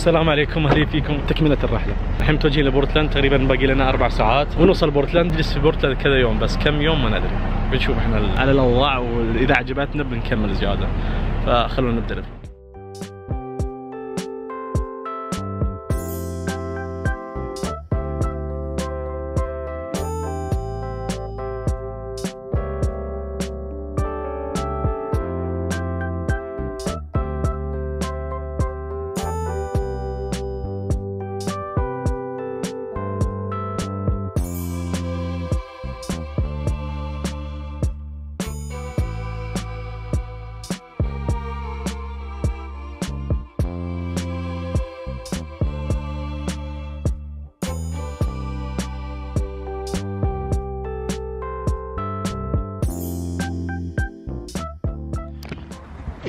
السلام عليكم أهلا فيكم. تكملة الرحلة. الحين متوجهين لبورتلاند تقريبا باقي لنا أربع ساعات. ونوصل بورتلاند نجلس في بورتلاند كذا يوم بس. كم يوم؟ ما ندري. بنشوف إحنا على الأوضاع وإذا عجبتنا بنكمل زيادة. فخلونا نبدأ الفيديو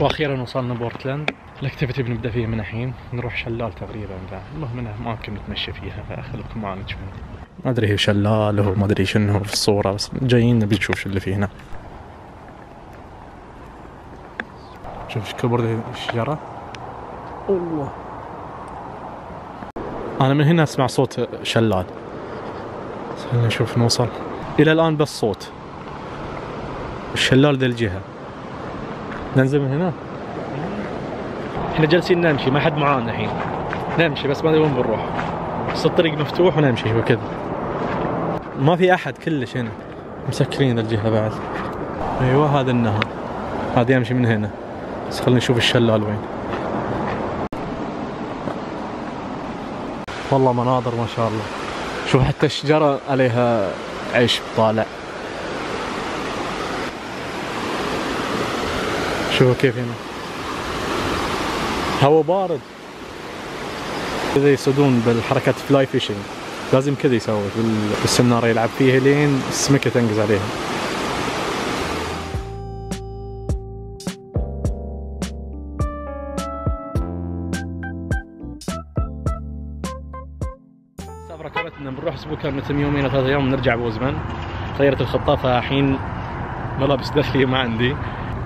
وأخيرا وصلنا بورتلاند. الأكتيفيتي بنبدأ فيه من الحين. نروح شلال تقريبا المهم انها اماكن نتمشى فيها. فخليكم معنا شوي ما أدري هي شلال هو ما أدري شنو في الصورة بس جايين نبي نشوف شو اللي فيه هنا. شوف إيش كبر الشجرة. الله. أنا من هنا أسمع صوت شلال. خلينا نشوف نوصل. إلى الآن بس صوت. الشلال ذا الجهة. ننزل من هنا؟ إحنا جالسين نمشي ما حد معانا الحين. نمشي بس ما ادري وين بنروح. بس الطريق مفتوح ونمشي وكذا ما في أحد كلش هنا. مسكرين الجهة بعد. أيوه هذا النهر. هذا يمشي من هنا. بس خلينا نشوف الشلال وين. والله مناظر ما شاء الله. شوف حتى الشجرة عليها عيش طالع. شوفوا كيف هنا هواء بارد. كذا يصيدون بالحركات fly fishing لازم كذا يسوي بالسنارة يلعب فيها لين السمكة تنقز عليها السالفة كانت ان بنروح كامل مثل يومين ثلاثة أيام ونرجع بوزمان غيرت الخطة فالحين ملابس داخلية ما عندي.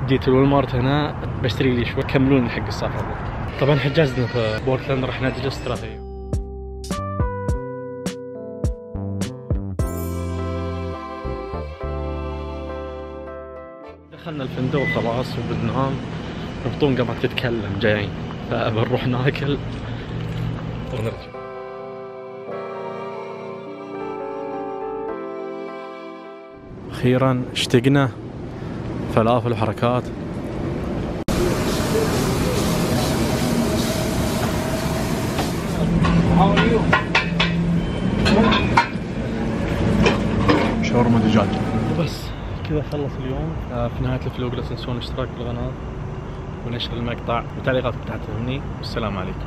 جيت الولمارت هنا بشتري لي شوي كملون حق السفر. طبعا حجزنا في بورتلاند نجلس ثلاثة أيام دخلنا الفندق وخلاص وبننام البطون قامت تتكلم جايين. فبنروح ناكل. ونرجع. أخيرا اشتقنا. فلافل وحركات شاورما دجاج وبس كذا خلص اليوم. آه، في نهاية الفلوق لا تنسون الاشتراك بالقناة ونشر المقطع وتعليقاتكم تحت فهمني والسلام عليكم.